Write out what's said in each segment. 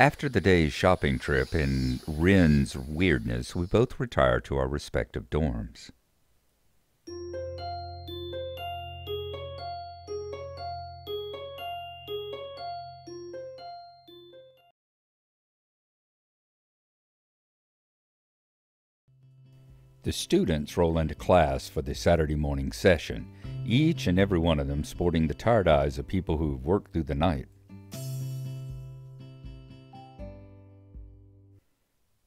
After the day's shopping trip and Rin's weirdness, we both retire to our respective dorms. The students roll into class for the Saturday morning session, each and every one of them sporting the tired eyes of people who've worked through the night.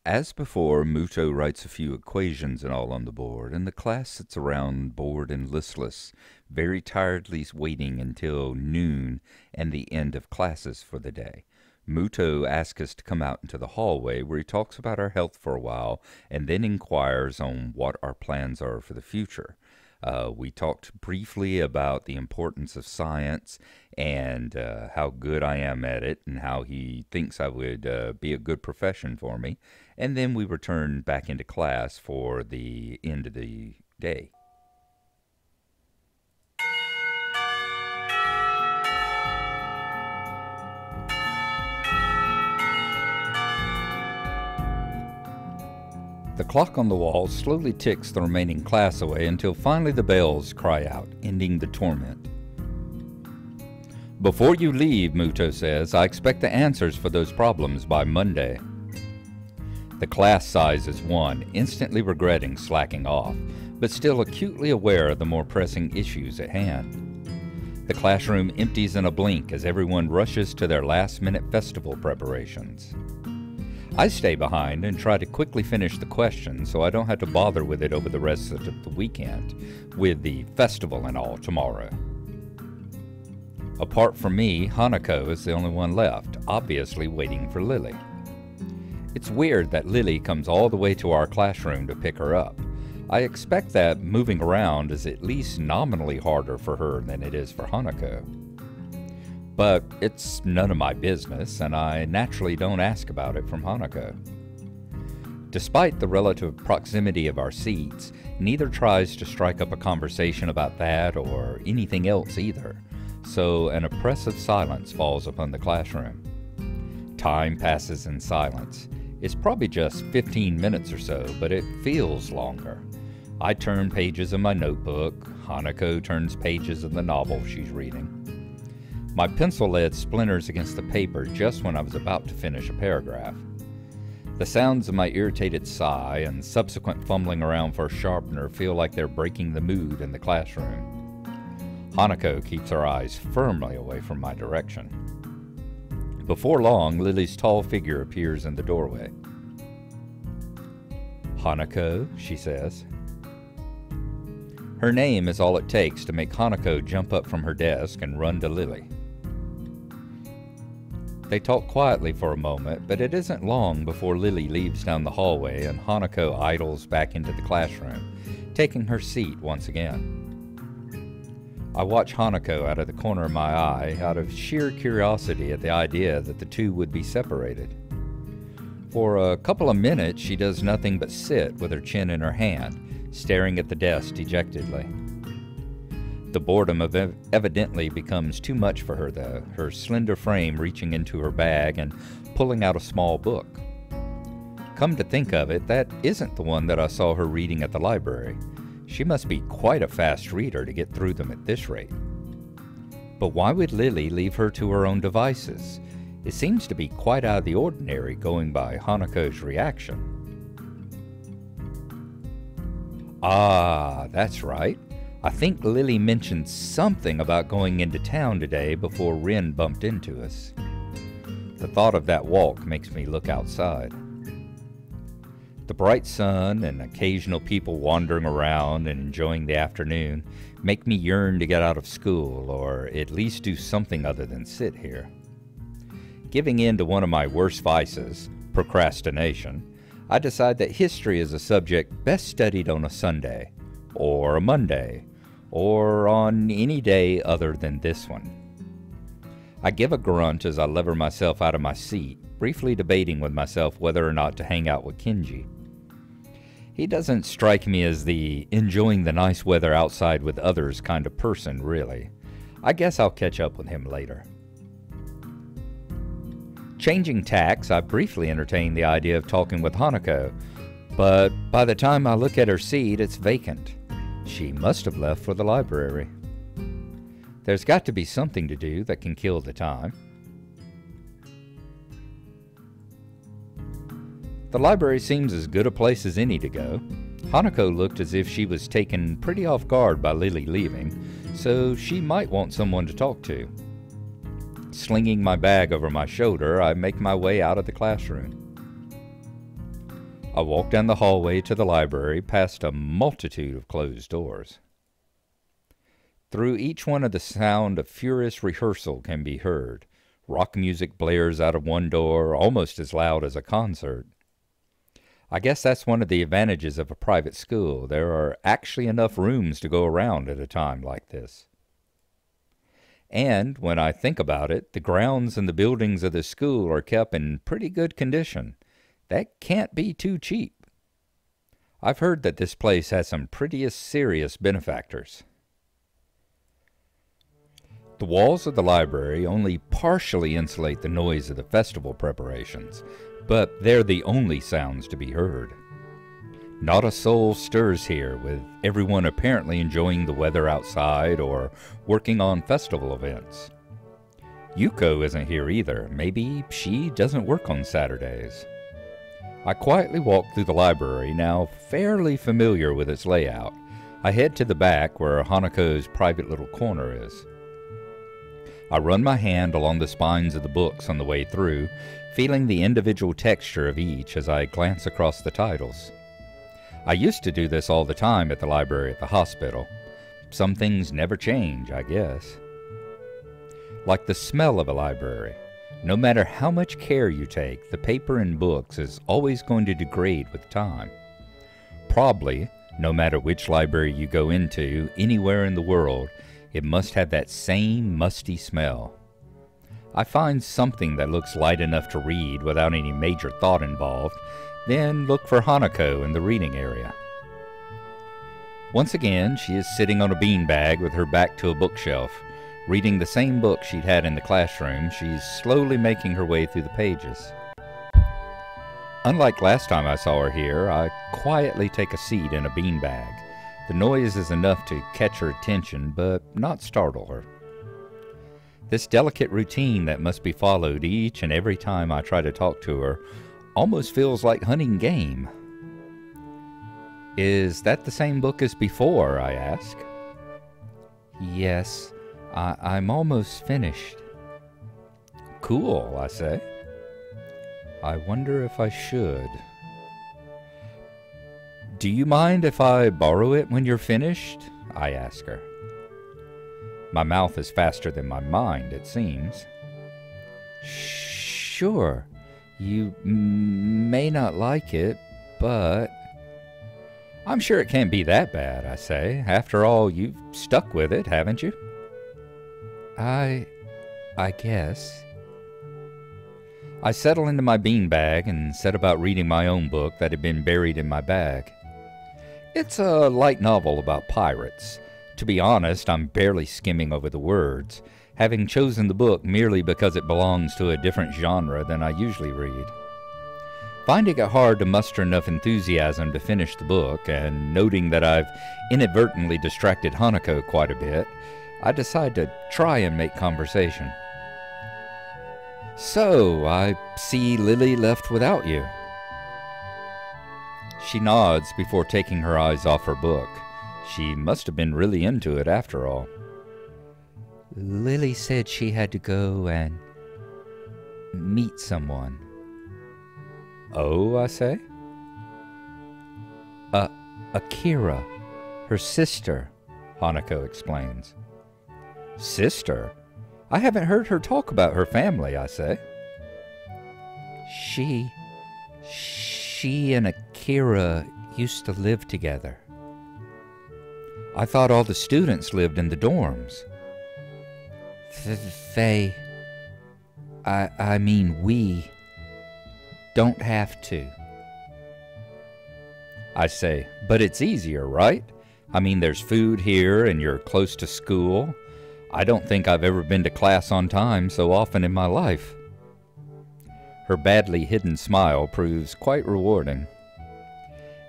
As before, Muto writes a few equations and all on the board, and the class sits around bored and listless, very tiredly waiting until noon and the end of classes for the day. Muto asks us to come out into the hallway where he talks about our health for a while and then inquires on what our plans are for the future. Uh, we talked briefly about the importance of science and uh, how good I am at it and how he thinks I would uh, be a good profession for me. And then we returned back into class for the end of the day. The clock on the wall slowly ticks the remaining class away until finally the bells cry out, ending the torment. Before you leave, Muto says, I expect the answers for those problems by Monday. The class size is one, instantly regretting slacking off, but still acutely aware of the more pressing issues at hand. The classroom empties in a blink as everyone rushes to their last minute festival preparations. I stay behind and try to quickly finish the question so I don't have to bother with it over the rest of the weekend, with the festival and all tomorrow. Apart from me, Hanako is the only one left, obviously waiting for Lily. It's weird that Lily comes all the way to our classroom to pick her up. I expect that moving around is at least nominally harder for her than it is for Hanako. But it's none of my business, and I naturally don't ask about it from Hanako. Despite the relative proximity of our seats, neither tries to strike up a conversation about that or anything else either, so an oppressive silence falls upon the classroom. Time passes in silence. It's probably just 15 minutes or so, but it feels longer. I turn pages of my notebook, Hanako turns pages of the novel she's reading. My pencil lead splinters against the paper just when I was about to finish a paragraph. The sounds of my irritated sigh and subsequent fumbling around for a sharpener feel like they're breaking the mood in the classroom. Hanako keeps her eyes firmly away from my direction. Before long, Lily's tall figure appears in the doorway. Hanako, she says. Her name is all it takes to make Hanako jump up from her desk and run to Lily. They talk quietly for a moment, but it isn't long before Lily leaves down the hallway and Hanako idles back into the classroom, taking her seat once again. I watch Hanako out of the corner of my eye out of sheer curiosity at the idea that the two would be separated. For a couple of minutes, she does nothing but sit with her chin in her hand, staring at the desk dejectedly. The boredom of ev- evidently becomes too much for her, though, her slender frame reaching into her bag and pulling out a small book. Come to think of it, that isn't the one that I saw her reading at the library. She must be quite a fast reader to get through them at this rate. But why would Lily leave her to her own devices? It seems to be quite out of the ordinary going by Hanako's reaction. Ah, that's right. I think Lily mentioned something about going into town today before Rin bumped into us. The thought of that walk makes me look outside. The bright sun and occasional people wandering around and enjoying the afternoon make me yearn to get out of school or at least do something other than sit here. Giving in to one of my worst vices, procrastination, I decide that history is a subject best studied on a Sunday or a Monday, or on any day other than this one. I give a grunt as I lever myself out of my seat, briefly debating with myself whether or not to hang out with Kenji. He doesn't strike me as the enjoying the nice weather outside with others kind of person, really. I guess I'll catch up with him later. Changing tacks, I briefly entertained the idea of talking with Hanako, but by the time I look at her seat, it's vacant. She must have left for the library. There's got to be something to do that can kill the time. The library seems as good a place as any to go. Hanako looked as if she was taken pretty off guard by Lily leaving, so she might want someone to talk to. Slinging my bag over my shoulder, I make my way out of the classroom. I walk down the hallway to the library past a multitude of closed doors. Through each one of the sound of furious rehearsal can be heard. Rock music blares out of one door almost as loud as a concert. I guess that's one of the advantages of a private school. There are actually enough rooms to go around at a time like this. And when I think about it, the grounds and the buildings of the school are kept in pretty good condition. That can't be too cheap. I've heard that this place has some pretty serious benefactors. The walls of the library only partially insulate the noise of the festival preparations, but they're the only sounds to be heard. Not a soul stirs here, with everyone apparently enjoying the weather outside or working on festival events. Yuko isn't here either. Maybe she doesn't work on Saturdays. I quietly walk through the library, now fairly familiar with its layout. I head to the back where Hanako's private little corner is. I run my hand along the spines of the books on the way through, feeling the individual texture of each as I glance across the titles. I used to do this all the time at the library at the hospital. Some things never change, I guess. Like the smell of a library. No matter how much care you take, the paper in books is always going to degrade with time. Probably, no matter which library you go into, anywhere in the world, it must have that same musty smell. I find something that looks light enough to read without any major thought involved, then look for Hanako in the reading area. Once again, she is sitting on a beanbag with her back to a bookshelf. Reading the same book she'd had in the classroom, she's slowly making her way through the pages. Unlike last time I saw her here, I quietly take a seat in a beanbag. The noise is enough to catch her attention, but not startle her. This delicate routine that must be followed each and every time I try to talk to her almost feels like hunting game. Is that the same book as before? I ask. Yes, I, I'm almost finished. Cool, I say. I wonder if I should. Do you mind if I borrow it when you're finished? I ask her. My mouth is faster than my mind, it seems. Sure. You may not like it, but. I'm sure it can't be that bad, I say. After all, you've stuck with it, haven't you? I. I guess. I settle into my beanbag and set about reading my own book that had been buried in my bag. It's a light novel about pirates. To be honest, I'm barely skimming over the words, having chosen the book merely because it belongs to a different genre than I usually read. Finding it hard to muster enough enthusiasm to finish the book, and noting that I've inadvertently distracted Hanako quite a bit, I decide to try and make conversation. So, I see Lily left without you. She nods before taking her eyes off her book. She must have been really into it after all. Lily said she had to go and meet someone. Oh, I say? Uh, Akira, her sister, Hanako explains. Sister? I haven't heard her talk about her family, I say. She. She and Akira used to live together. I thought all the students lived in the dorms. They. I, I mean, we don't have to. I say, but it's easier, right? I mean, there's food here and you're close to school. I don't think I've ever been to class on time so often in my life. Her badly hidden smile proves quite rewarding.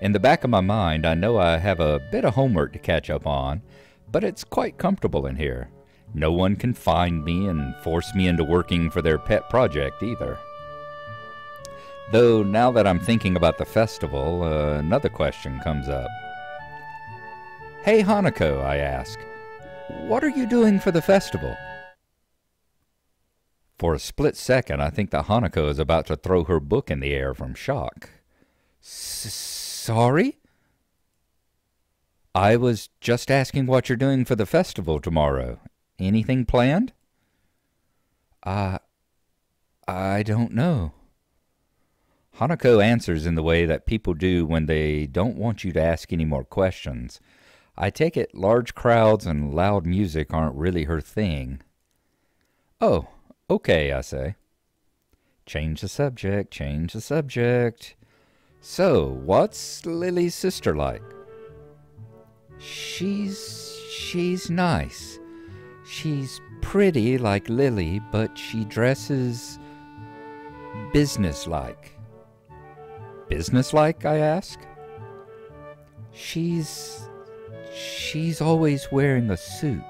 In the back of my mind, I know I have a bit of homework to catch up on, but it's quite comfortable in here. No one can find me and force me into working for their pet project either. Though now that I'm thinking about the festival, uh, another question comes up. Hey Hanako, I ask, what are you doing for the festival? For a split second, I think that Hanako is about to throw her book in the air from shock. Sorry? I was just asking what you're doing for the festival tomorrow. Anything planned? Uh, I don't know. Hanako answers in the way that people do when they don't want you to ask any more questions. I take it large crowds and loud music aren't really her thing. Oh, okay, I say. Change the subject, change the subject. So, what's Lily's sister like? She's. she's nice. She's pretty like Lily, but she dresses businesslike. Businesslike, I ask? She's. She's always wearing a suit.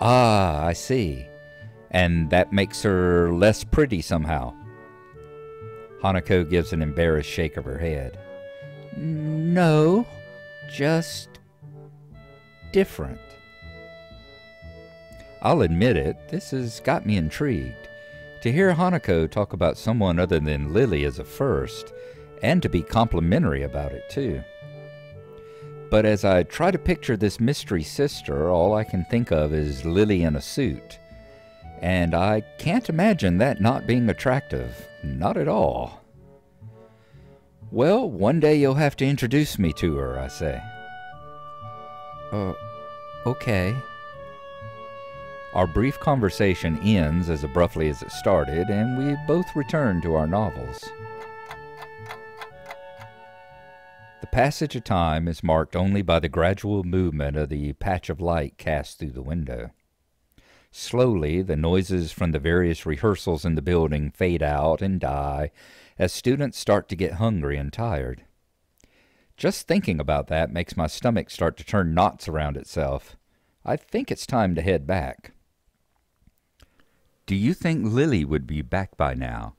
Ah, I see. And that makes her less pretty somehow. Hanako gives an embarrassed shake of her head. No, just different. I'll admit it, this has got me intrigued. To hear Hanako talk about someone other than Lily is a first, and to be complimentary about it too. But as I try to picture this mystery sister, all I can think of is Lily in a suit. And I can't imagine that not being attractive. Not at all. Well, one day you'll have to introduce me to her, I say. Uh, okay. Our brief conversation ends as abruptly as it started, and we both return to our novels. The passage of time is marked only by the gradual movement of the patch of light cast through the window. Slowly, the noises from the various rehearsals in the building fade out and die as students start to get hungry and tired. Just thinking about that makes my stomach start to turn knots around itself. I think it's time to head back. Do you think Lily would be back by now?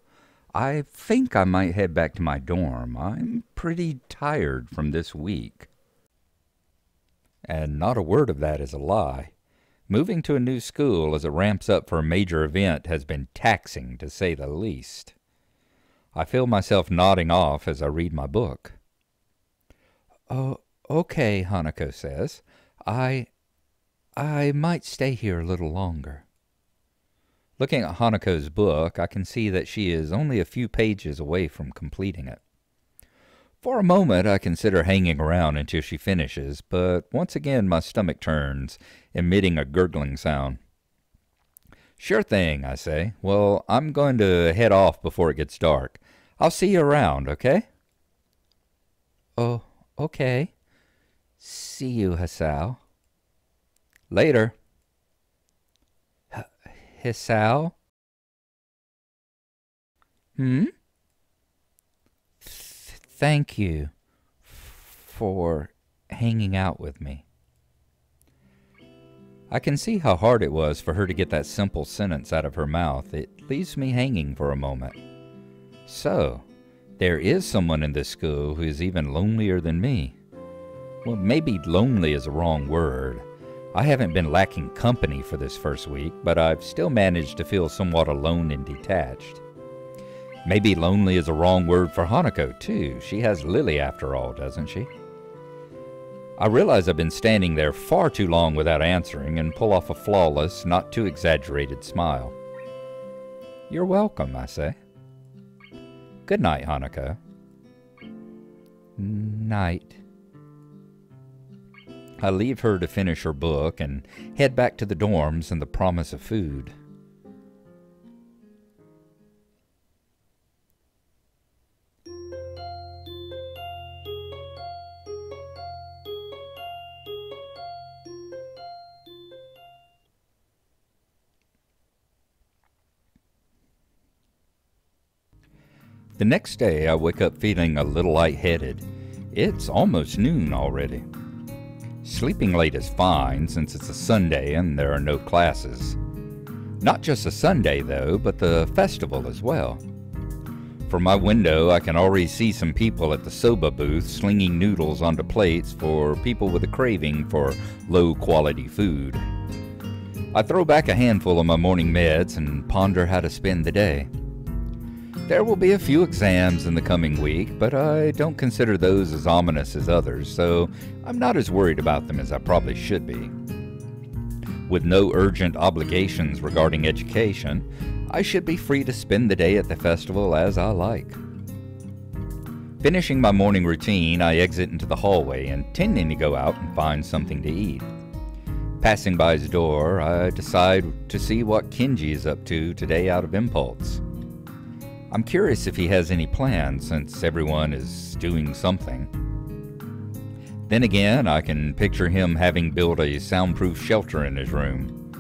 I think I might head back to my dorm. I'm pretty tired from this week. And not a word of that is a lie. Moving to a new school as it ramps up for a major event has been taxing, to say the least. I feel myself nodding off as I read my book. Oh, okay, Hanako says. I. I might stay here a little longer. Looking at Hanako's book, I can see that she is only a few pages away from completing it. For a moment, I consider hanging around until she finishes, but once again my stomach turns, emitting a gurgling sound. Sure thing, I say. Well, I'm going to head off before it gets dark. I'll see you around, okay? Oh, okay. See you, Hisao. Later. Hisao? Hmm? Th thank you for hanging out with me. I can see how hard it was for her to get that simple sentence out of her mouth. It leaves me hanging for a moment. So, there is someone in this school who is even lonelier than me. Well, maybe lonely is a wrong word. I haven't been lacking company for this first week, but I've still managed to feel somewhat alone and detached. Maybe lonely is a wrong word for Hanako, too. She has Lily after all, doesn't she? I realize I've been standing there far too long without answering and pull off a flawless, not too exaggerated smile. You're welcome, I say. Good night, Hanako. Night. I leave her to finish her book and head back to the dorms and the promise of food. The next day, I wake up feeling a little lightheaded. It's almost noon already. Sleeping late is fine since it's a Sunday and there are no classes. Not just a Sunday, though, but the festival as well. From my window, I can already see some people at the soba booth slinging noodles onto plates for people with a craving for low quality food. I throw back a handful of my morning meds and ponder how to spend the day. There will be a few exams in the coming week, but I don't consider those as ominous as others, so I'm not as worried about them as I probably should be. With no urgent obligations regarding education, I should be free to spend the day at the festival as I like. Finishing my morning routine, I exit into the hallway, intending to go out and find something to eat. Passing by his door, I decide to see what Kenji is up to today out of impulse. I'm curious if he has any plans since everyone is doing something. Then again, I can picture him having built a soundproof shelter in his room.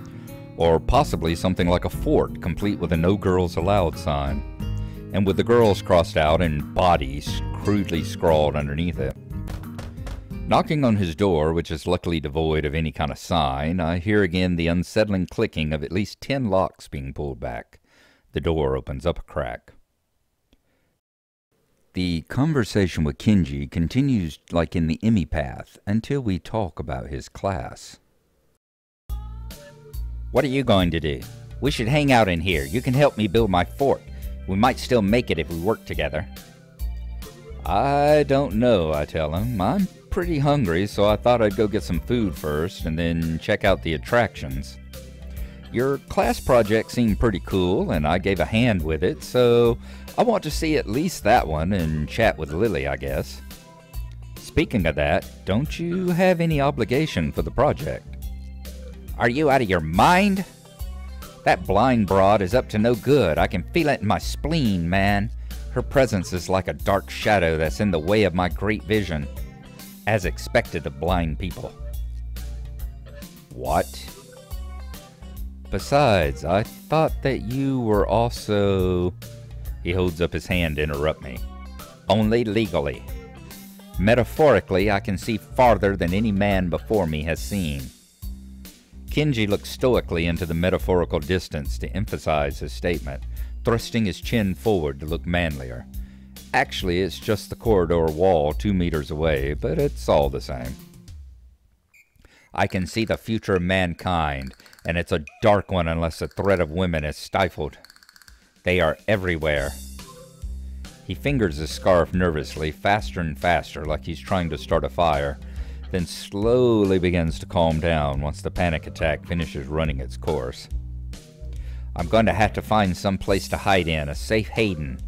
Or possibly something like a fort complete with a no girls allowed sign, and with the girls crossed out and bodies crudely scrawled underneath it. Knocking on his door, which is luckily devoid of any kind of sign, I hear again the unsettling clicking of at least ten locks being pulled back. The door opens up a crack. The conversation with Kenji continues like in the Emi path until we talk about his class. What are you going to do? We should hang out in here. You can help me build my fort. We might still make it if we work together. I don't know, I tell him. I'm pretty hungry, so I thought I'd go get some food first and then check out the attractions. Your class project seemed pretty cool, and I gave a hand with it, so I want to see at least that one and chat with Lily, I guess. Speaking of that, don't you have any obligation for the project? Are you out of your mind? That blind broad is up to no good. I can feel it in my spleen, man. Her presence is like a dark shadow that's in the way of my great vision, as expected of blind people. What? Besides, I thought that you were also he holds up his hand to interrupt me. Only legally. Metaphorically, I can see farther than any man before me has seen. Kenji looks stoically into the metaphorical distance to emphasize his statement, thrusting his chin forward to look manlier. Actually, it's just the corridor wall two meters away, but it's all the same. I can see the future of mankind, and it's a dark one unless the threat of women is stifled. They are everywhere. He fingers his scarf nervously, faster and faster, like he's trying to start a fire, then slowly begins to calm down once the panic attack finishes running its course. I'm going to have to find some place to hide in, a safe haven,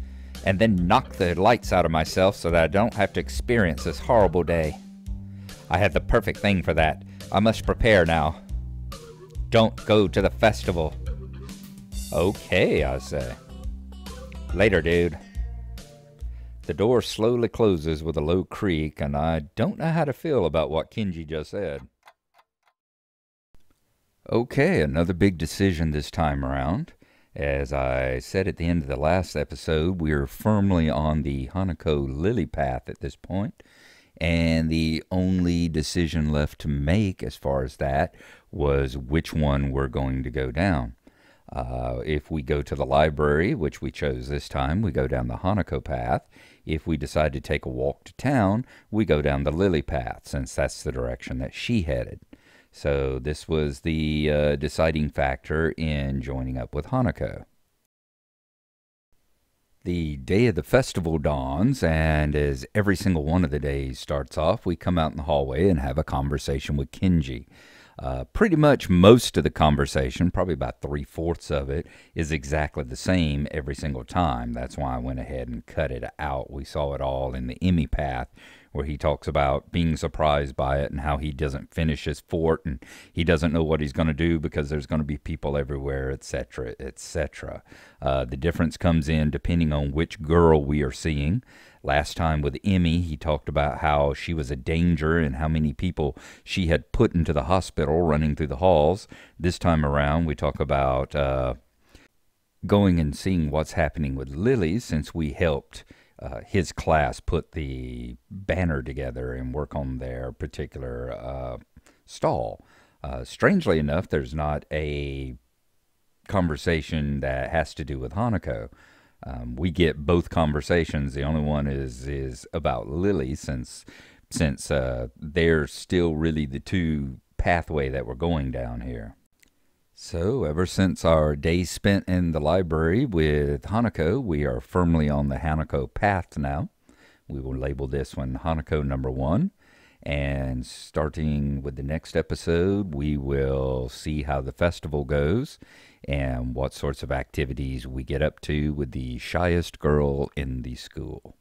and then knock the lights out of myself so that I don't have to experience this horrible day. I have the perfect thing for that. I must prepare now. Don't go to the festival. Okay, I say. Later, dude. The door slowly closes with a low creak, and I don't know how to feel about what Kenji just said. Okay, another big decision this time around. As I said at the end of the last episode, we're firmly on the Hanako Lily path at this point, and the only decision left to make as far as that was which one we're going to go down. Uh, if we go to the library, which we chose this time, we go down the Hanako path. If we decide to take a walk to town, we go down the Lily path, since that's the direction that she headed. So this was the uh, deciding factor in joining up with Hanako. The day of the festival dawns, and as every single one of the days starts off, we come out in the hallway and have a conversation with Kenji. Uh, pretty much most of the conversation, probably about three fourths of it, is exactly the same every single time. That's why I went ahead and cut it out. We saw it all in the Emi path, where he talks about being surprised by it and how he doesn't finish his fort and he doesn't know what he's going to do because there's going to be people everywhere, etc., etc. Uh, the difference comes in depending on which girl we are seeing. Last time with Emi, he talked about how she was a danger and how many people she had put into the hospital running through the halls. This time around, we talk about uh, going and seeing what's happening with Lily since we helped uh, his class put the banner together and work on their particular uh, stall. Uh, strangely enough, there's not a conversation that has to do with Hanako. Um, we get both conversations. The only one is is about Lily, since since uh, they're still really the two pathway that we're going down here. So, ever since our days spent in the library with Hanako, we are firmly on the Hanako path now. We will label this one Hanako number one. And starting with the next episode, we will see how the festival goes and what sorts of activities we get up to with the shyest girl in the school.